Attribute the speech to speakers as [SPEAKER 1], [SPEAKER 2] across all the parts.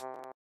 [SPEAKER 1] you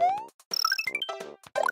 [SPEAKER 1] Thank you.